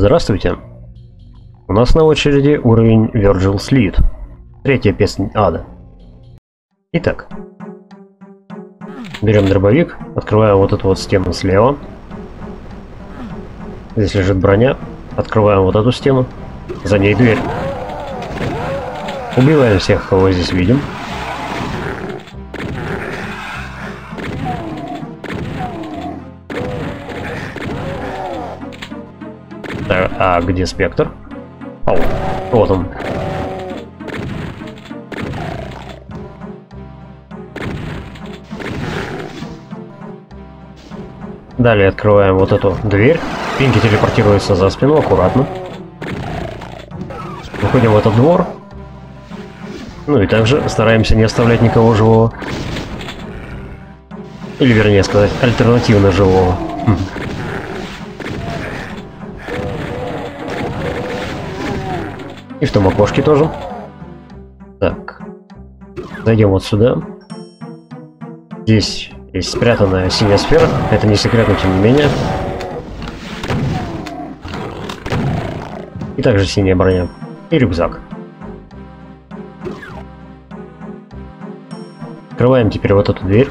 Здравствуйте. У нас на очереди уровень Virgil Sleet. Третья песня ада. Итак. Берем дробовик, открываем вот эту вот стену слева. Здесь лежит броня. Открываем вот эту стену. За ней дверь. Убиваем всех, кого здесь видим. А где спектр? О, вот он. Далее открываем вот эту дверь. Пинки телепортируется за спину, аккуратно. Выходим в этот двор. Ну и также стараемся не оставлять никого живого. Или вернее сказать, альтернативно живого. И в том окошке тоже. Так. Зайдем вот сюда. Здесь есть спрятанная синяя сфера. Это не секретно, тем не менее. И также синяя броня. И рюкзак. Открываем теперь вот эту дверь.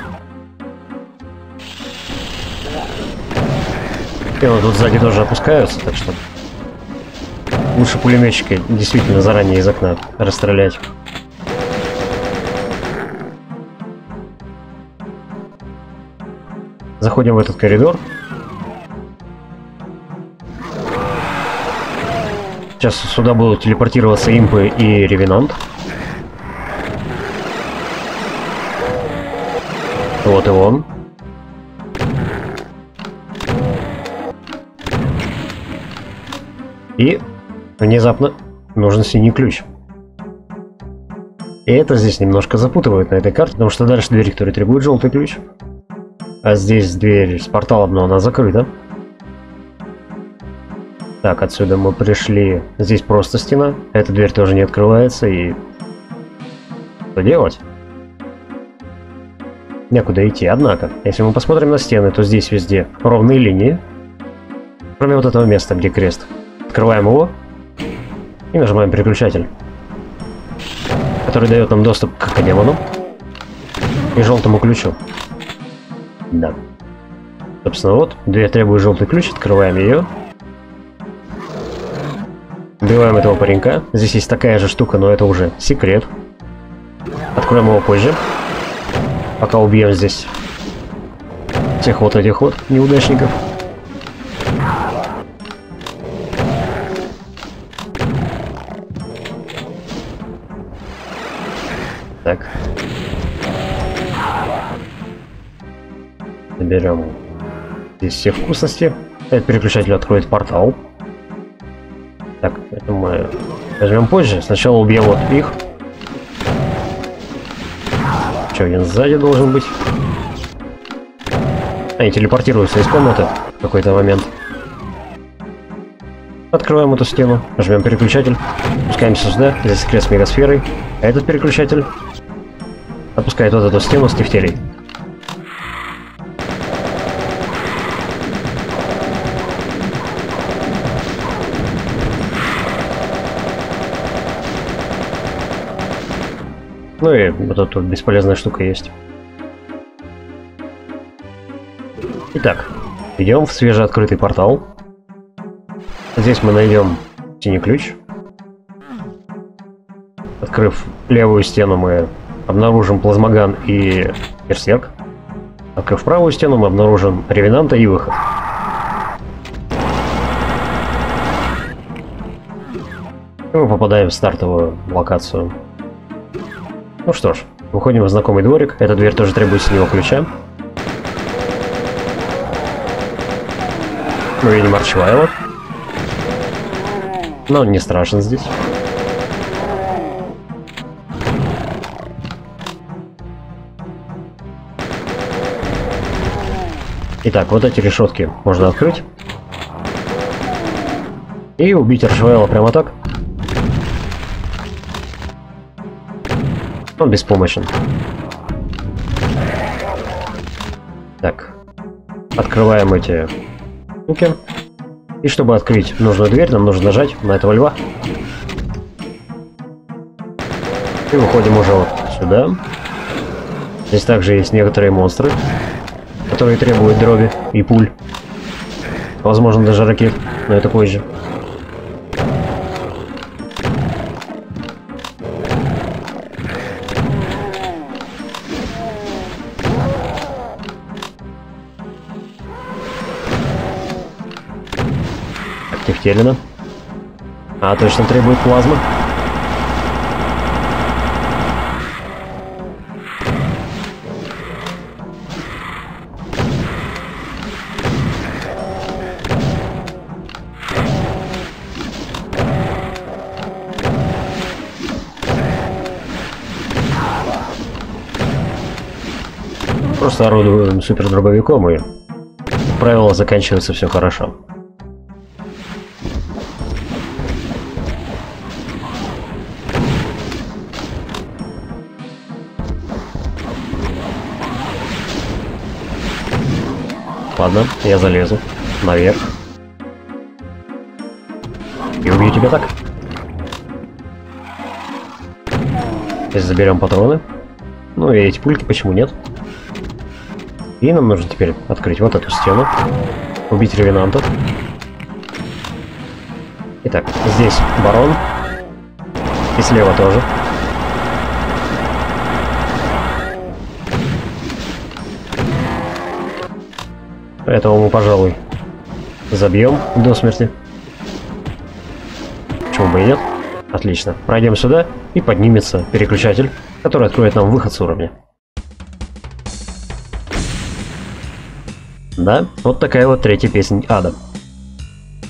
И вот тут сзади тоже опускаются, так что лучше пулеметчика действительно заранее из окна расстрелять. Заходим в этот коридор. Сейчас сюда будут телепортироваться импы и ревенант. Вот и он. И внезапно нужен синий ключ. И это здесь немножко запутывает на этой карте, потому что дальше дверь, которая требует желтый ключ. А здесь дверь с порталом, но она закрыта. Так, отсюда мы пришли. Здесь просто стена. Эта дверь тоже не открывается и... Что делать? Некуда идти. Однако, если мы посмотрим на стены, то здесь везде ровные линии. Кроме вот этого места, где крест. Открываем его. И нажимаем переключатель. Который дает нам доступ к демону. И желтому ключу. Да. Собственно, вот. Дверь требует желтый ключ. Открываем ее. Убиваем этого паренька. Здесь есть такая же штука, но это уже секрет. Откроем его позже. Пока убьем здесь всех вот этих вот неудачников. Заберем здесь все вкусности. Этот переключатель откроет портал. Так, это мы возьмем позже. Сначала убьем вот их. Что, один сзади должен быть? Они телепортируются из комнаты в какой-то момент. Открываем эту стену, жмем переключатель, спускаемся сюда, здесь крест мегасферой, а этот переключатель опускает вот эту стену с тефтелей. Ну и вот эта бесполезная штука есть. Итак, идем в свежеоткрытый портал. Здесь мы найдем синий ключ. Открыв левую стену, мы обнаружим плазмоган и берсерк. Открыв правую стену, мы обнаружим ревенанта и выход. И мы попадаем в стартовую локацию. Ну что ж, выходим в знакомый дворик. Эта дверь тоже требует синего ключа. Мы видим Арчвайла. Но он не страшен здесь. Итак, вот эти решетки можно открыть. И убить Арчвайла прямо так. Он беспомощен. Так. Открываем эти штуки. И чтобы открыть нужную дверь, нам нужно нажать на этого льва. И выходим уже вот сюда. Здесь также есть некоторые монстры, которые требуют дроби и пуль. Возможно, даже ракет, но это позже. Тефтелина. А, точно требует плазмы. Просто орудуем супердробовиком и, как правило, заканчивается все хорошо. Ладно, я залезу наверх. И убью тебя так. Здесь заберем патроны. Ну и эти пульки почему нет? И нам нужно теперь открыть вот эту стену. Убить ревенанта. Итак, здесь барон. И слева тоже. Этого мы, пожалуй, забьем до смерти. Почему бы и нет? Отлично. Пройдем сюда, и поднимется переключатель, который откроет нам выход с уровня. Да, вот такая вот третья песня ада.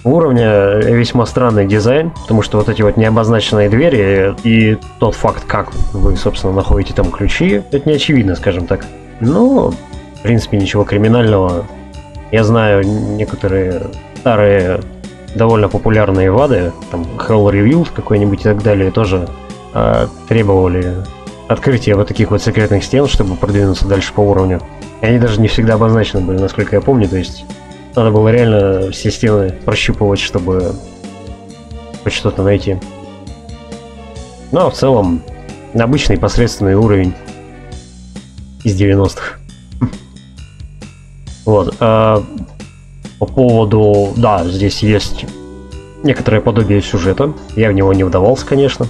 У уровня весьма странный дизайн, потому что вот эти вот необозначенные двери и тот факт, как вы, собственно, находите там ключи, это не очевидно, скажем так. Но, в принципе, ничего криминального я знаю некоторые старые довольно популярные вады, там Hell Revealed какой-нибудь и так далее, тоже э, требовали открытия вот таких вот секретных стен, чтобы продвинуться дальше по уровню. И они даже не всегда обозначены были, насколько я помню, то есть надо было реально все стены прощупывать, чтобы хоть что-то найти. Ну а в целом, обычный посредственный уровень из 90-х. Вот. А, по поводу... Да, здесь есть некоторое подобие сюжета. Я в него не вдавался, конечно.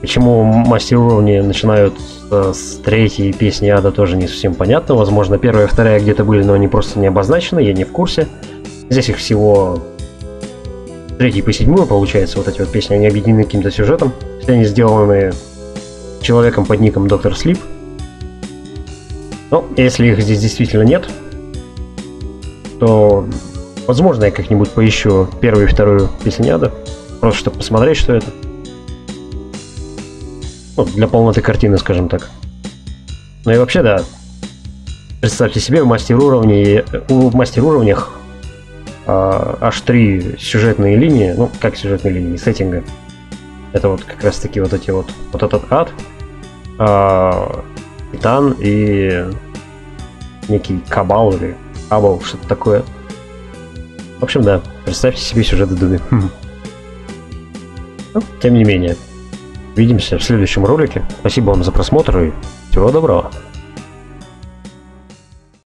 Почему мастер уровни начинают с, третьей песни ада, тоже не совсем понятно. Возможно, первая и вторая где-то были, но они просто не обозначены, я не в курсе. Здесь их всего третий по седьмую, получается, вот эти вот песни, они объединены каким-то сюжетом. Все они сделаны человеком под ником Доктор Слип. Но если их здесь действительно нет, то, возможно, я как-нибудь поищу первую и вторую песняда, просто чтобы посмотреть, что это. Ну, для полноты картины, скажем так. Ну и вообще, да, представьте себе, в мастер уровне, в мастер уровнях а, аж три сюжетные линии, ну, как сюжетные линии, сеттинга. Это вот как раз таки вот эти вот, вот этот ад, а, Титан и некий Кабал или Абл, что-то такое. В общем, да, представьте себе сюжет Дуны. Хм. Ну, тем не менее, увидимся в следующем ролике. Спасибо вам за просмотр и всего доброго.